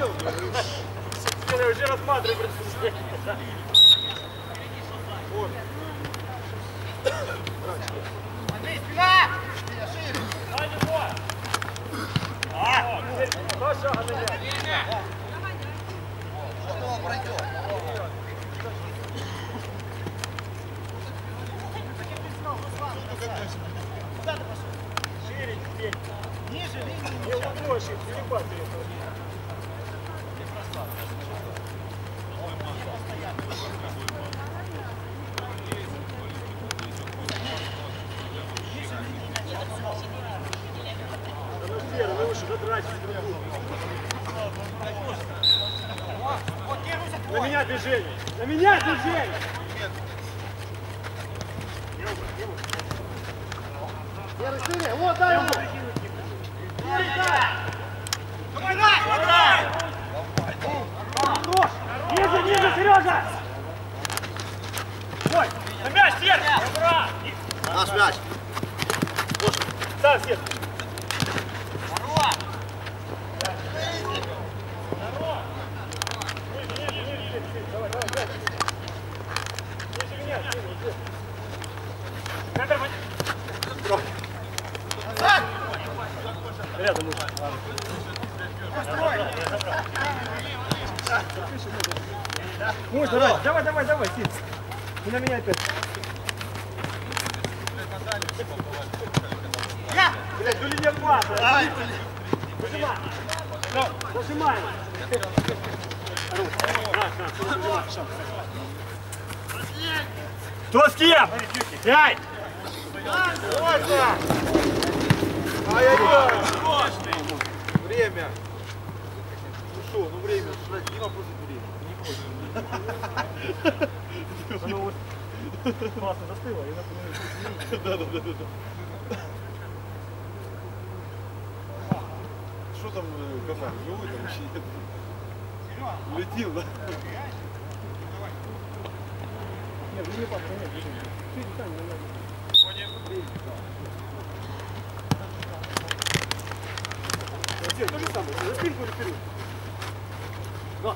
делал? Я уже рассматриваю представление. Вот. А, два шага на мяч. Шире теперь. Ниже линии. Не угнешь их, перепад На меня движение! На меня движение! Серый, шире, вот, дай ему! Хорош! Ниже, ниже, Сережа! Ой, на мяч, Серж! Добра! Наш мяч! Сам, Серж! Рядом лучше. Можно, давай, давай, давай, давай, Син. Не на меня опять. Блядь, ну линия паса. Ай, Зажимай. Зажимай. Кто с кем? Пять. Ай-яй-яй! Время! Ну что, ну время, Дима просто время. Оно вот классно застыло. и напоминаю. Да, да, да, да. Что там э, казак, живой там еще нет? Улетел, да? Нет, ну не пас, нет, движение. Чуть сами, не надо. Вот здесь то же самое, за спинку вперед. Да.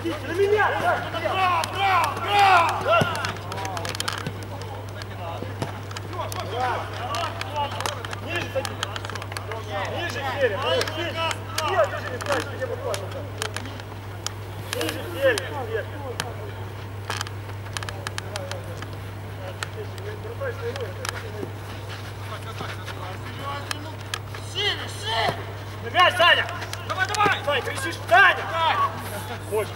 Идите, на меня! Браво, браво, браво! Ниже садись. Ниже. Ниже. Нет, даже не знаешь, где бы классно. Ниже, Феря. Вверх. На мяч, Саня! Давай, давай! Саня, кричишь, Саня! Вот.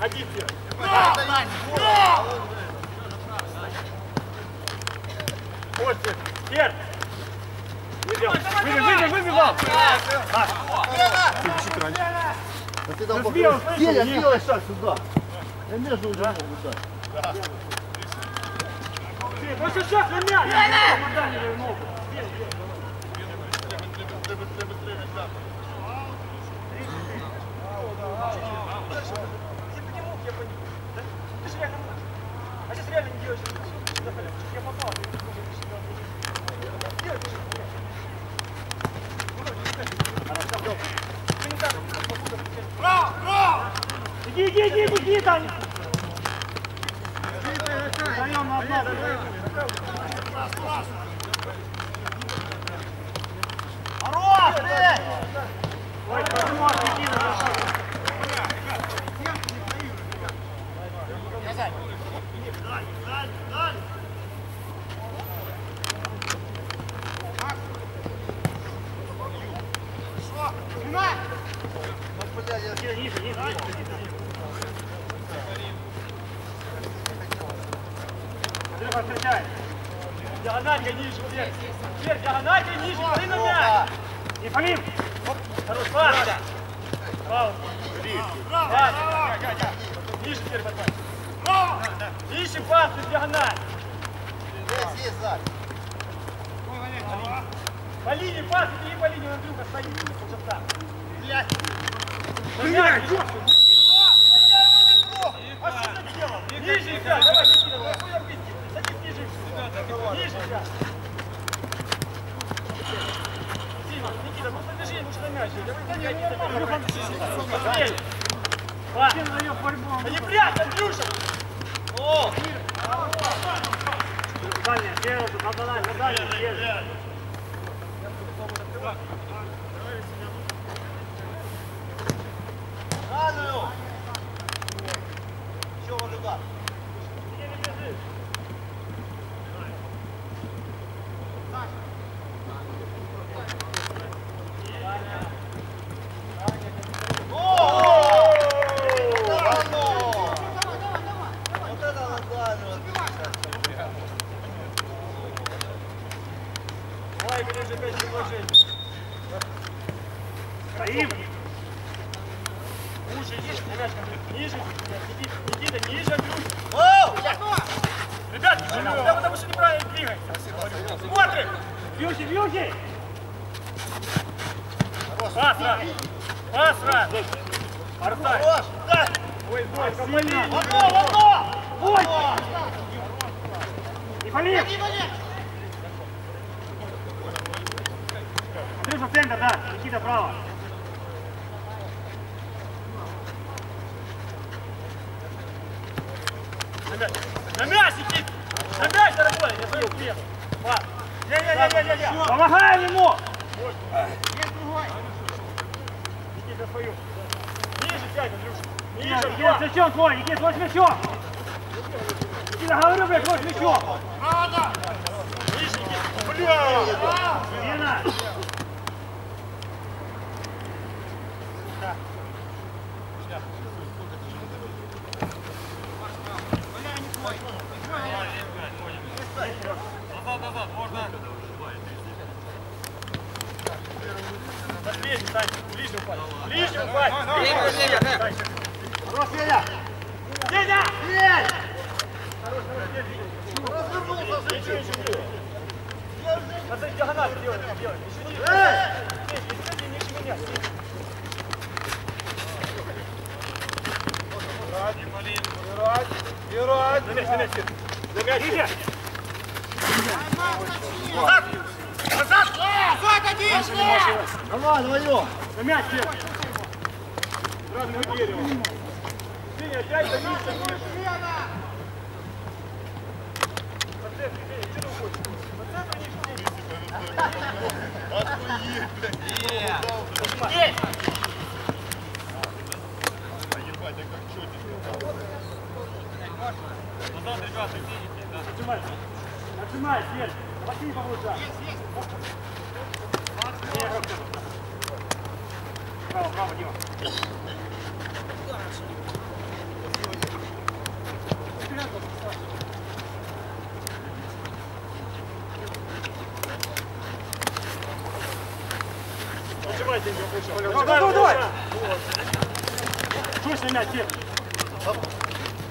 Один первый. Вот, Фер! Выйдем, выйдем, выйдем, выбивал! А ты там Разбил, покажи. слышал, Федя, нет? сделай шаг сюда. Я между уже могу дать. Фер, ну сейчас на мяч! Помогай ногу. Иди, иди, иди, там! Даем на одну. Уши ниже, ниже, Никита, ниже, Андрюш. Ребят, куда потому что неправильно двигаемся. Смотрим. Вьюхи, вьюхи. Пас, раз. Пас, раз. Артай. Ой, Зой, Камали. В одно, в одно. Ой. Николин. Андрюша, центр, да. Никита, право. На мяч, на мяч, Никит! На мяч, дорогой! Я свою приеду. Пас. Не-не-не-не-не! Помогаем ему! Никита, свою. Ниже сядь, Андрюша. Ниже, Никита, с мячом твой, Никита, твой с мячом! Никита, говорю, блядь, твой с мячом! Ниже, Никита. Бля! Лена! Ближе упасть. Ближе упасть. Хорош, Федя! Деня! Есть! Ничего, ничего. Надо диагональ. Еще ниже. Эй! Здесь, здесь, ниже меня. Здесь. Играть! Играть! На мяч, на мяч. На мяч, Кир. Давай, вдвоем! На мяч, Кир. Разное дерево. Сеня, опять за ниже, ниже. По центру, Сеня, что ты уходишь? По центру ниже, ниже. Есть! Нажимай. Нажимай, Свет. Максим повыше. Право, право, Дима. Дима, выше. Нажимай, давай, давай. Чушь на мяч, Свет.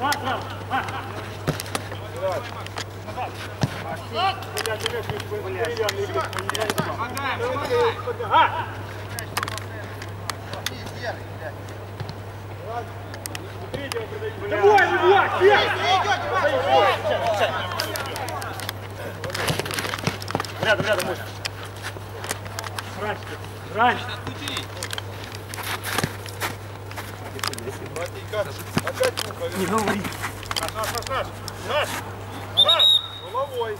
Раз, раз. А. А! Давай, давай, Рядом, рядом, мощь. Раньше, раньше. Не говори. Наш, наш, наш, наш, наш, головой.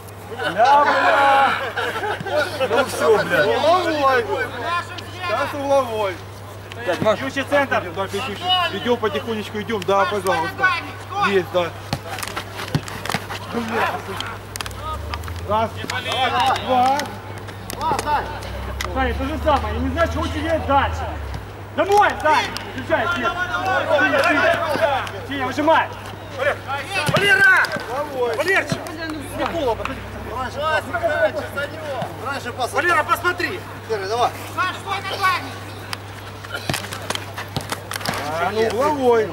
Ну все, блядь. Угловой. Сейчас угловой. Ключи центр. Да, Петюшек, идем потихонечку, идем, да, пожалуйста. Есть, да. Раз, два. Саня, то же самое. Я не знаю, чего терять дальше. Домой, Саня. Включай, Свет. Синя, выжимай. Валера! Валерчик! Раньше пас. Валера, посмотри! Серый, давай. А, ну угловой.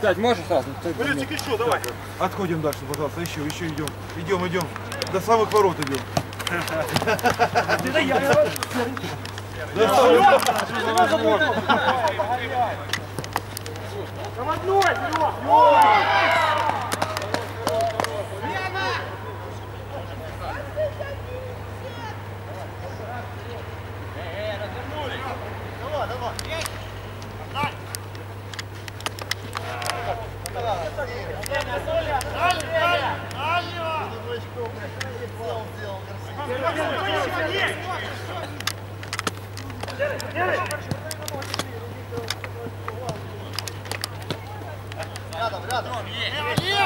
Пять можешь сразу? Валерчик, еще, давай. Отходим дальше, пожалуйста, еще, еще идем. Идем, идем. До самых ворот идем. Это я. Командной, Серег! Рядом, рядом.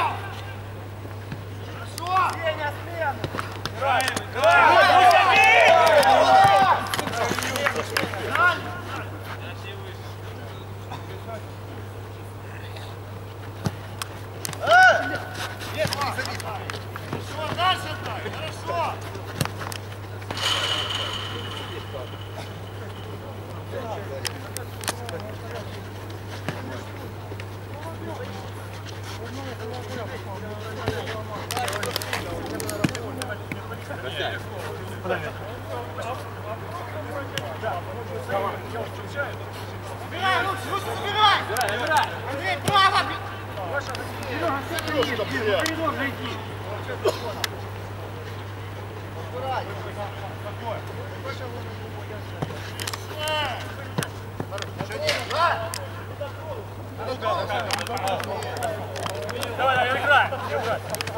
Давай, давай, играй.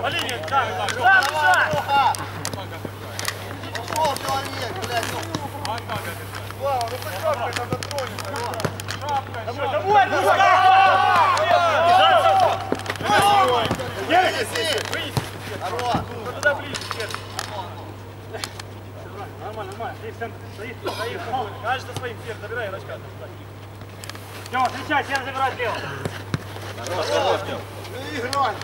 По линии, да, да, да. Пошел человек, блядь. Слава, ну хоть шапкой надо тронуть. Домой, домой, домой. Здорово. Туда ближе, честно. Центр. Стоит, стоит. Кажется своим всех забирай, рачка. Тёма, встречай, всем забирай слева. Ну играй.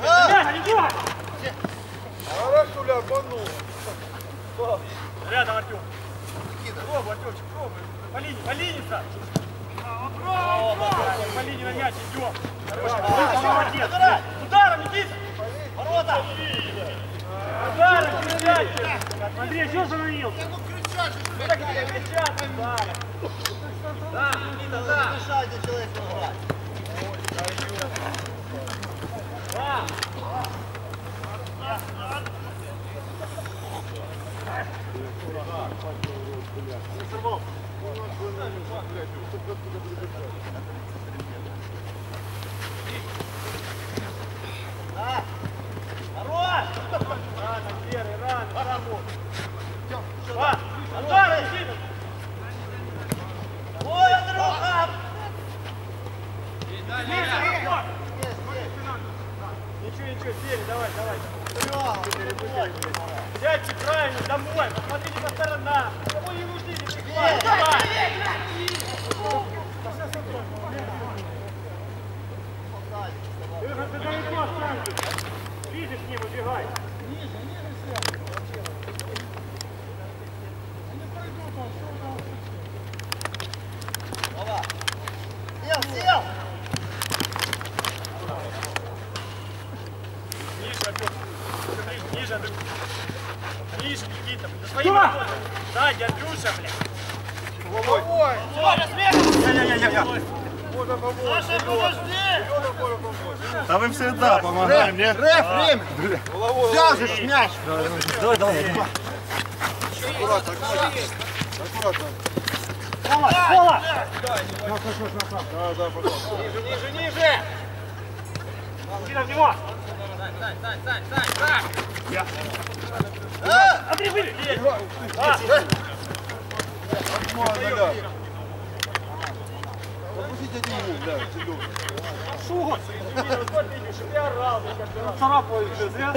Мяч, идёт! Хорошо, ля, обманул. Рядом Артём. Пробуй, Артёмчик, пробуй. По линии, по линии, Саш. По линии на мяч. Хорошо, молодец. Ударом, Никита. Ворота. Ударом, передача. Андрей, что остановился? Ну так тебе кричат, ударом. Да, Никита, да. Мешайте человеку играть. Хорош! Продолжение следует... Ниже, Артем. Ниже, Андрюх. Ниже, Никита. Да своим Тёма! ходом. Сзади, Андрюша, блядь. Головой. Боря, смерть! Я-я-я-я. Саша, подожди! Да вы всегда помогаем, нет? реф, время. Взял же ж мяч. Аккуратно, аккуратно. Аккуратно. Пола, Пола! Да, да, пожалуйста. Ниже, ниже, ниже! Никита, в него! Андрей, выбей! А, Нормально, да. Пропустите один гол, да, Серега. Шугар! Вот видишь, ты орал, ты как раз. Царапаю еще зря.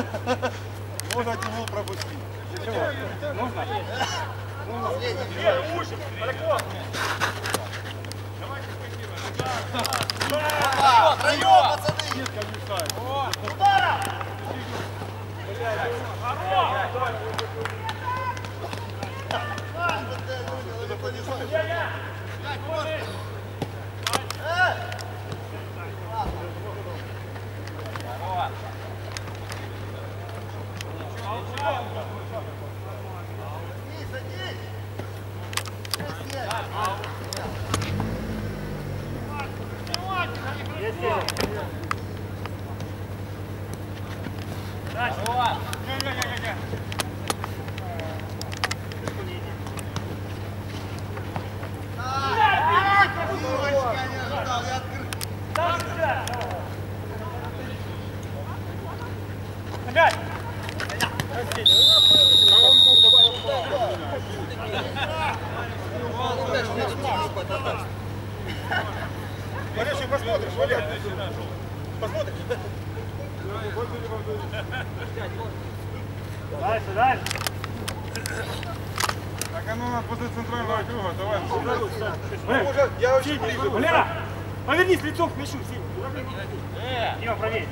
Спешу, Синий. Дима, проверь.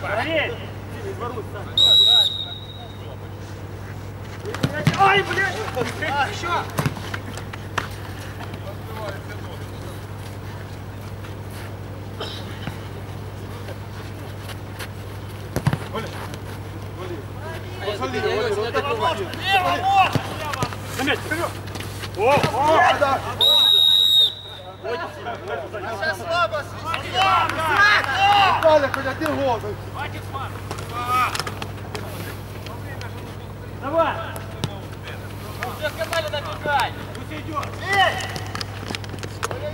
Проверь. Синий, изворот, Ай, блядь! Еще! Лево, лево! На месте, вперед! О, о, да! Сейчас слабо, свисти! Слабо! хоть один гол. Хватит, Смарт! Давай! Все сказали, набегай! Пусть идет! Эй!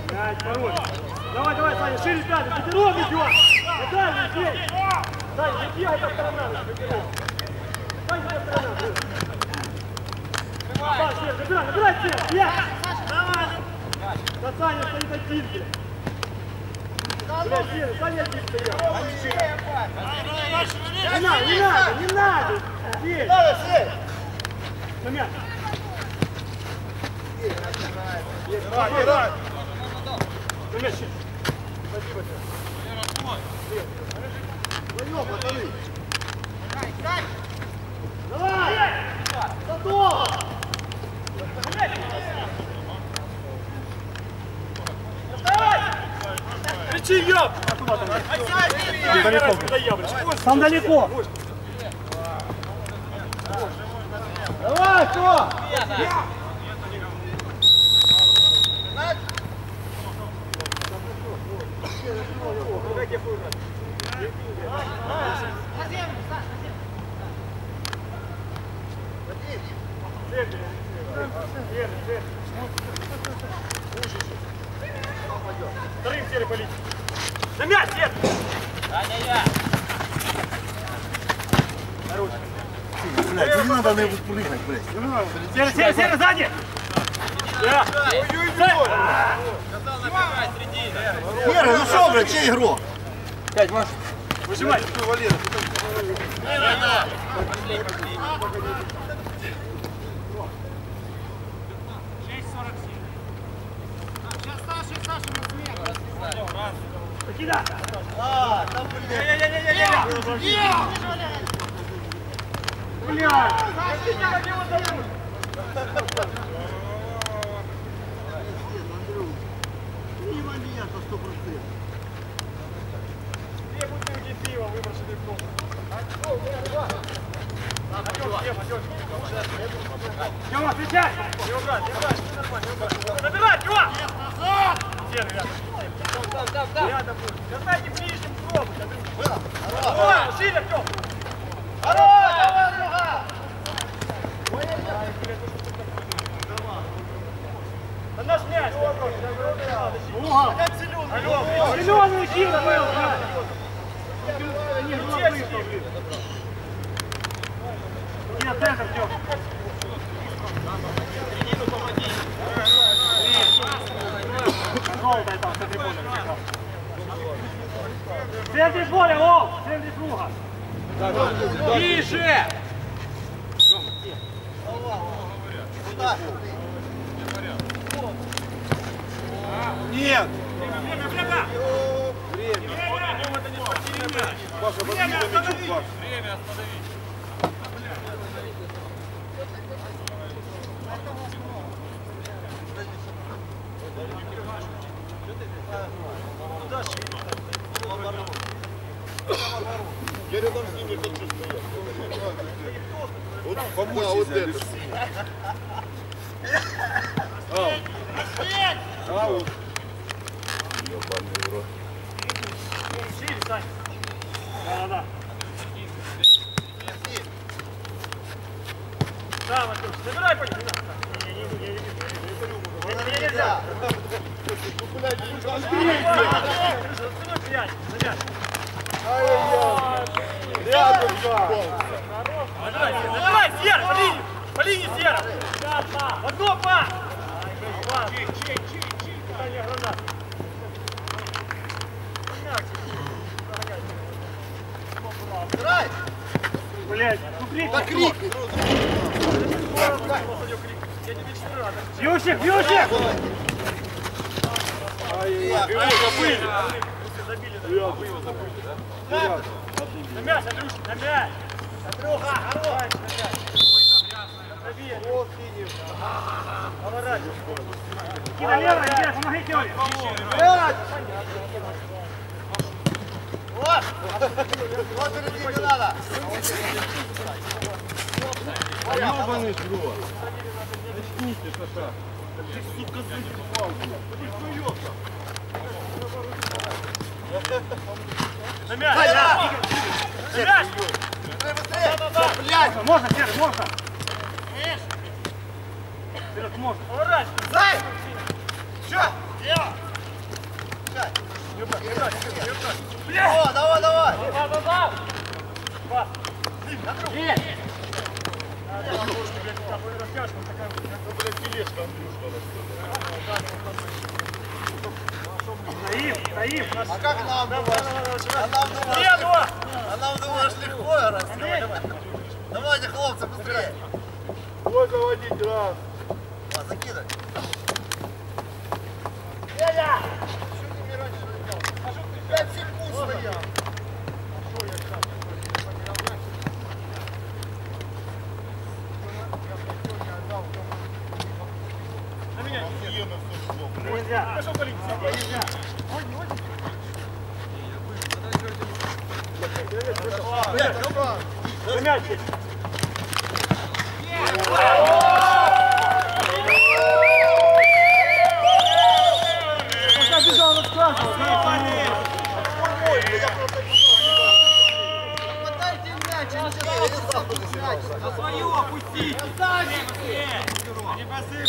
Пять, пароль! Давай, давай, Саня, шире пятый, ветерок идет! Наталья, здесь! Саня, не бегай по сторонам, ветерок! Саня, по сторонам, Набирай, набирай, набирай, Давай! Наталья стоит один, блядь! Не надо, не надо, не надо! Не надо, Сергей! Момент! Герай, герай! Момент, Сергей! Спасибо тебе! Вдвоем, пацаны! Дай, дай! Ёб! Там далеко. Давай, кто? Вторым серый полить. На мяч, Свет! Да, не я. Короче. Блядь, не надо на его прыгать, блядь. Сера, Сера, сзади! Да. Сказал, набегай, среди. Сера, ну что, блядь, чей игрок? Пять, Маш. Выжимай. Валера. Не надо. Пошли, пошли. Кида! А, там, блядь! Блядь! Защита, они его дают! Не вали я за 100%. Две бутылки пива выброшены в комнату. Тёма, встречай! Не убрать, не убрать, все нормально, не убрать. Забирай, Тёма! Все, ребята там, там, там. Рядом будет. Касайте ближним пробу. Хорош, шире, Артем. Хорош, давай, друга. Да наш мяч. Угол. Зеленый удил был. Нет, Артем. shit. Аут. Шире, Сань! Да-да-да! Да, Матюш, забирай по нему! Не, не, не, не, не, не, не, не, нельзя! Спиной пять, за мяч. Рядом да. Давай, давай, Сера, по линии! По линии, Сера! В одно, па! блядь. Ну крикни. Да крикни! Бьющих, бьющих! На мяч, Андрюшка, на мяч! Андрюха, хорош! Вот синий. Иди налево, ребят, помогите Оле! Блядь! Вот! Вот впереди не надо! Ёбаный бро! Очнись, Саша! Ты, сука, заебал! На мяч! На мяч! Блядь! Можно, Серый, можно! Вперед, можно! Поворачивай! Зай! Чё? О, давай, давай! Есть! Стоим, стоим! А как нам думаешь? А нам думаешь, Еду! а нам думаешь легко растет? Давайте, хлопцы, быстрее! Вот заводить раз. А, закидай. Федя! Что ты мне раньше не дал? А что ты 5 секунд стоял? Нельзя! Пошел полить! Нельзя! На мяч есть! Пока бежал, рассказывал, Подайте мяч, я не знаю, я сам буду мяч. А свою опустите! Не посыпали!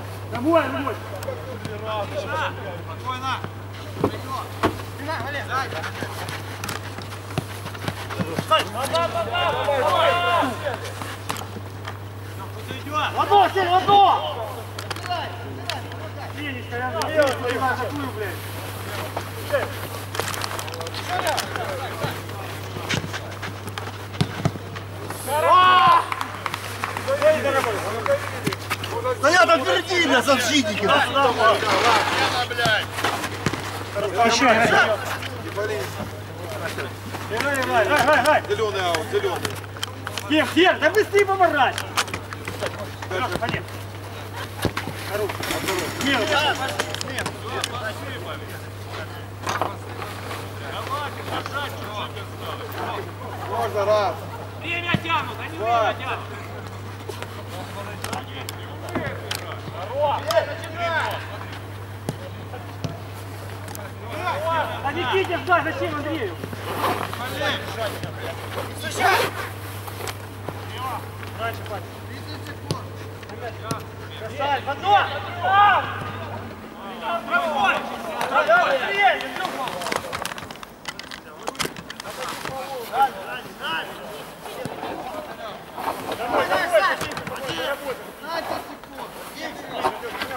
мяч! Вы бьете, наоборот, нажал! Наш, наш! Попроси 8. Домой, домой! Ладно, Сень, ладно! Финишка, я забил, понимаю, такую, блядь. Стоят отверди меня, защитники! Прощай. Зеленый аут, зеленый. Кем, Кем, да быстрее поворачивай. Сережа, ходи. Хорош. Смело, Можно раз. Время тянут, они время тянут! А Никите сдай, зачем Андрею? Дальше, Патя. Красавец, в одно! Ау! Правой! Правой! Быстрее, Илюха! Дальше, дальше, дальше! Домой, домой, Никита, работай.